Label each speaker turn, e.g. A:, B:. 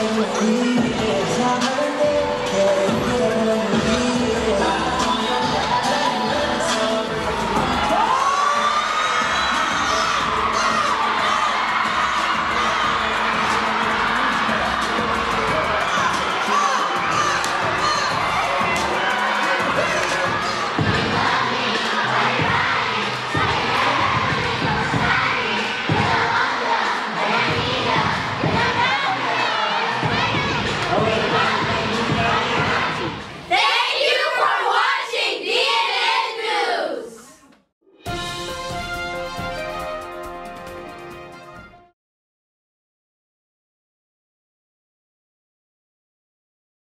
A: away.